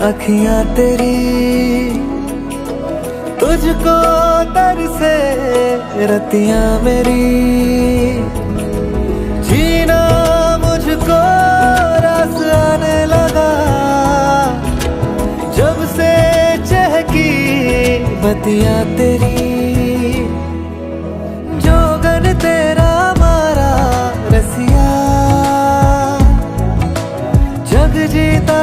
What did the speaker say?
अखियाँ तेरी, तुझको तर से रतियाँ मेरी। जीना मुझको रस आने लगा, जब से चहकी बतियाँ तेरी। जोगन तेरा मारा रसिया, जग जीता